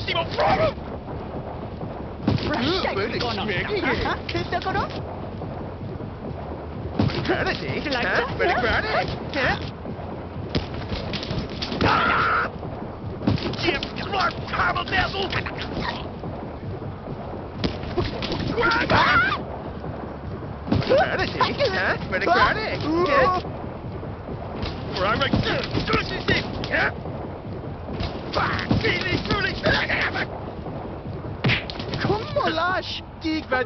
しもプラムプラッシャイこのくすところカラティラッタラッタラッタ Jim, Clark, Carmel, Dazzle! Gratitude, huh? Medic, gratitude, huh? Right, right. Lâche! Qui va